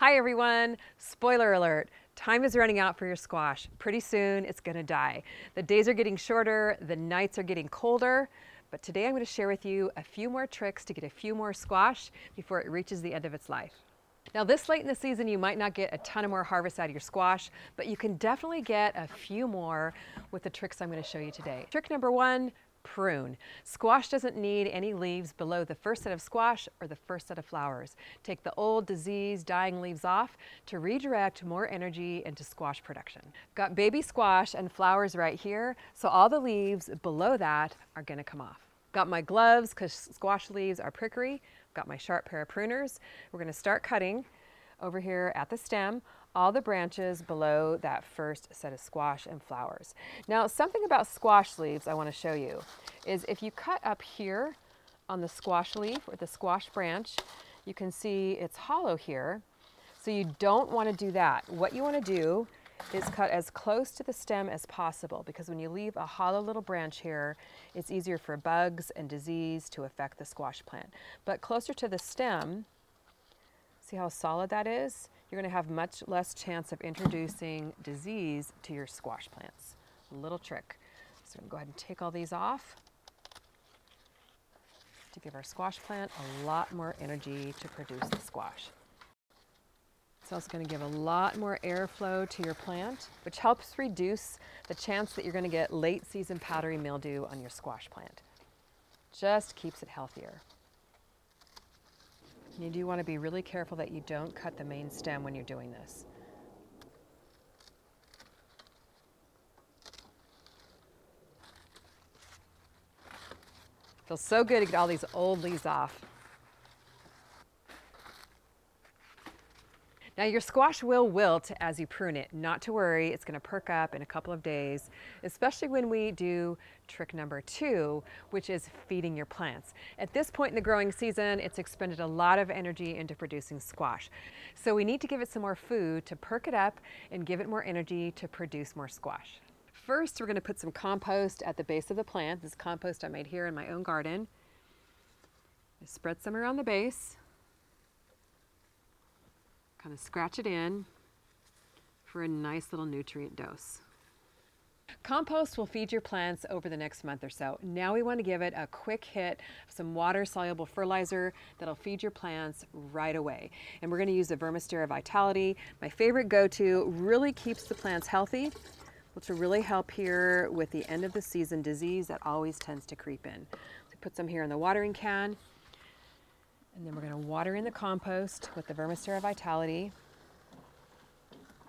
Hi everyone, spoiler alert. Time is running out for your squash. Pretty soon it's gonna die. The days are getting shorter, the nights are getting colder, but today I'm gonna share with you a few more tricks to get a few more squash before it reaches the end of its life. Now this late in the season, you might not get a ton of more harvest out of your squash, but you can definitely get a few more with the tricks I'm gonna show you today. Trick number one, prune. Squash doesn't need any leaves below the first set of squash or the first set of flowers. Take the old, diseased, dying leaves off to redirect more energy into squash production. Got baby squash and flowers right here, so all the leaves below that are gonna come off. Got my gloves because squash leaves are prickly. Got my sharp pair of pruners. We're gonna start cutting over here at the stem all the branches below that first set of squash and flowers. Now, something about squash leaves I want to show you is if you cut up here on the squash leaf or the squash branch, you can see it's hollow here. So you don't want to do that. What you want to do is cut as close to the stem as possible because when you leave a hollow little branch here, it's easier for bugs and disease to affect the squash plant. But closer to the stem, see how solid that is? You're going to have much less chance of introducing disease to your squash plants. Little trick. So I'm to go ahead and take all these off to give our squash plant a lot more energy to produce the squash. It's also going to give a lot more airflow to your plant, which helps reduce the chance that you're going to get late season powdery mildew on your squash plant. Just keeps it healthier. You do want to be really careful that you don't cut the main stem when you're doing this. Feels so good to get all these old leaves off. Now your squash will wilt as you prune it. Not to worry, it's gonna perk up in a couple of days, especially when we do trick number two, which is feeding your plants. At this point in the growing season, it's expended a lot of energy into producing squash. So we need to give it some more food to perk it up and give it more energy to produce more squash. First, we're gonna put some compost at the base of the plant. This compost I made here in my own garden. I spread some around the base. Kind of scratch it in for a nice little nutrient dose. Compost will feed your plants over the next month or so. Now we want to give it a quick hit of some water soluble fertilizer that'll feed your plants right away. And we're going to use the Vermisterra Vitality. My favorite go-to really keeps the plants healthy, which will really help here with the end of the season disease that always tends to creep in. So put some here in the watering can and then we're going to water in the compost with the Vermisterra Vitality.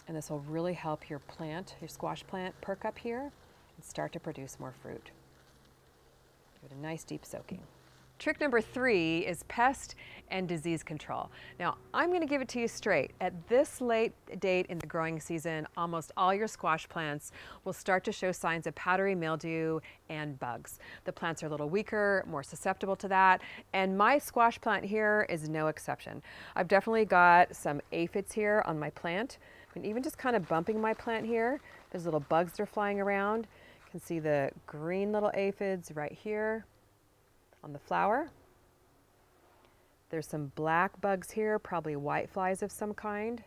And this will really help your plant, your squash plant, perk up here and start to produce more fruit. Give it a nice deep soaking. Trick number three is pest and disease control. Now, I'm going to give it to you straight. At this late date in the growing season, almost all your squash plants will start to show signs of powdery mildew and bugs. The plants are a little weaker, more susceptible to that, and my squash plant here is no exception. I've definitely got some aphids here on my plant, and even just kind of bumping my plant here, there's little bugs that are flying around. You can see the green little aphids right here on the flower. There's some black bugs here, probably white flies of some kind.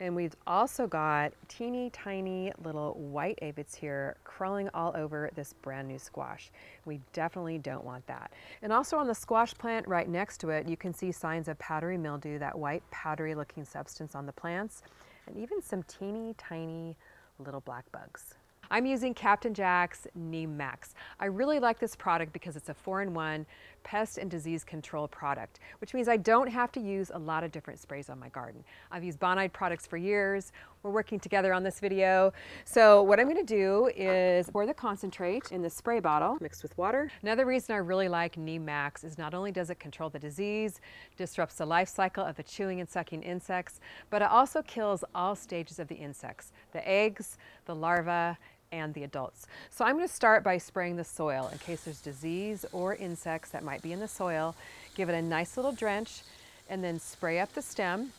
And we've also got teeny tiny little white aphids here crawling all over this brand new squash. We definitely don't want that. And also on the squash plant right next to it, you can see signs of powdery mildew, that white powdery looking substance on the plants, and even some teeny tiny little black bugs. I'm using Captain Jack's NeemMax. I really like this product because it's a four-in-one pest and disease control product, which means I don't have to use a lot of different sprays on my garden. I've used Bonide products for years. We're working together on this video. So what I'm gonna do is pour the concentrate in the spray bottle mixed with water. Another reason I really like NeemMax is not only does it control the disease, disrupts the life cycle of the chewing and sucking insects, but it also kills all stages of the insects, the eggs, the larvae, and the adults. So I'm going to start by spraying the soil in case there's disease or insects that might be in the soil. Give it a nice little drench and then spray up the stem.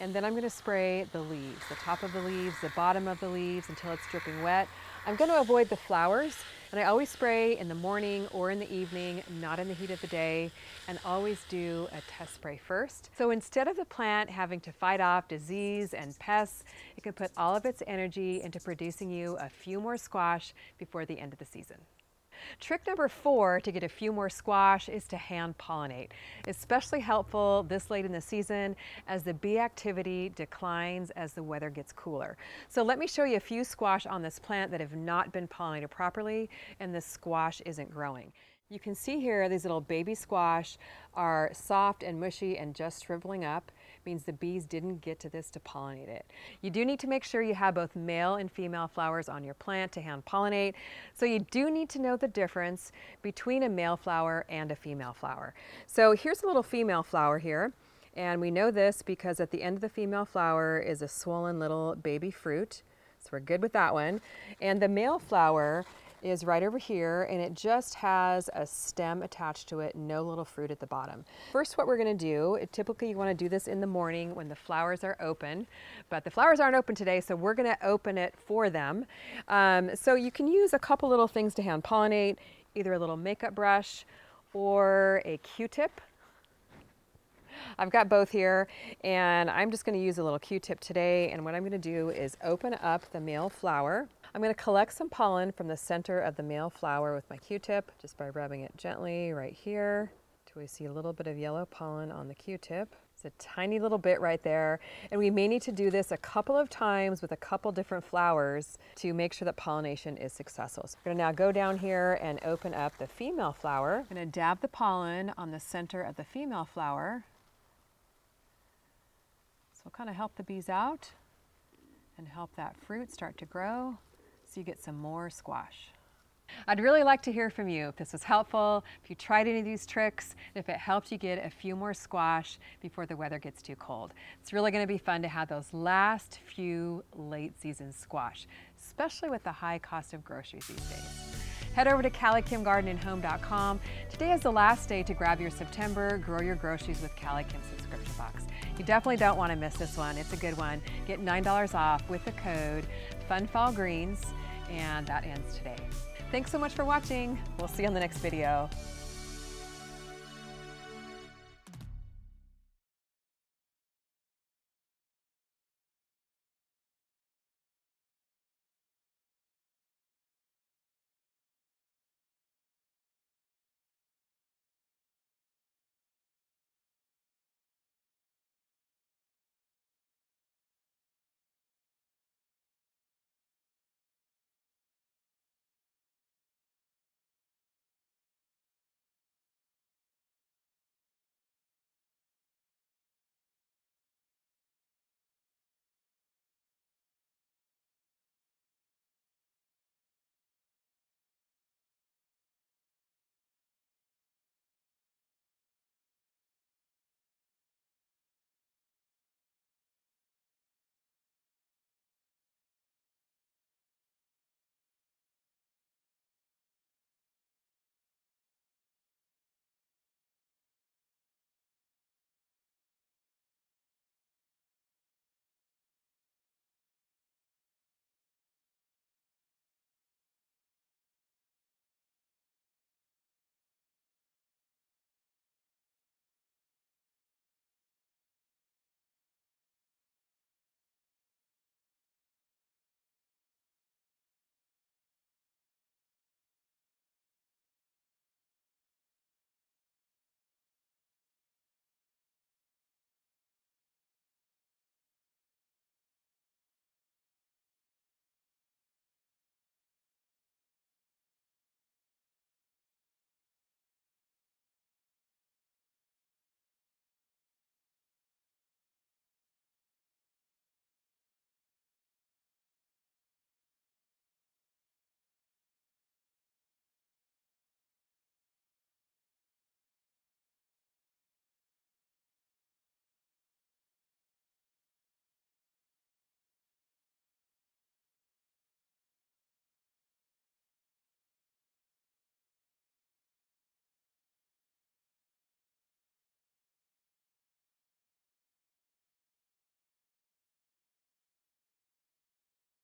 And then I'm going to spray the leaves, the top of the leaves, the bottom of the leaves until it's dripping wet. I'm going to avoid the flowers And I always spray in the morning or in the evening, not in the heat of the day, and always do a test spray first. So instead of the plant having to fight off disease and pests, it can put all of its energy into producing you a few more squash before the end of the season. Trick number four to get a few more squash is to hand pollinate. Especially helpful this late in the season as the bee activity declines as the weather gets cooler. So let me show you a few squash on this plant that have not been pollinated properly and the squash isn't growing. You can see here these little baby squash are soft and mushy and just shriveling up means the bees didn't get to this to pollinate it. You do need to make sure you have both male and female flowers on your plant to hand pollinate. So you do need to know the difference between a male flower and a female flower. So here's a little female flower here. And we know this because at the end of the female flower is a swollen little baby fruit. So we're good with that one. And the male flower is right over here and it just has a stem attached to it, no little fruit at the bottom. First what we're gonna do, typically you wanna do this in the morning when the flowers are open, but the flowers aren't open today so we're gonna open it for them. Um, so you can use a couple little things to hand pollinate, either a little makeup brush or a Q-tip. I've got both here and I'm just going to use a little Q-tip today and what I'm going to do is open up the male flower I'm going to collect some pollen from the center of the male flower with my Q-tip just by rubbing it gently right here till we see a little bit of yellow pollen on the Q-tip. It's a tiny little bit right there. And we may need to do this a couple of times with a couple different flowers to make sure that pollination is successful. So we're gonna now go down here and open up the female flower. I'm gonna dab the pollen on the center of the female flower. So we'll kind of help the bees out and help that fruit start to grow so you get some more squash. I'd really like to hear from you if this was helpful, if you tried any of these tricks, and if it helped you get a few more squash before the weather gets too cold. It's really going to be fun to have those last few late season squash, especially with the high cost of groceries these days. Head over to CaliKimGardenandHome.com. Today is the last day to grab your September Grow Your Groceries with CaliKim subscription box. You definitely don't want to miss this one. It's a good one. Get $9 off with the code FUNFALLGREENS and that ends today. Thanks so much for watching. We'll see you on the next video.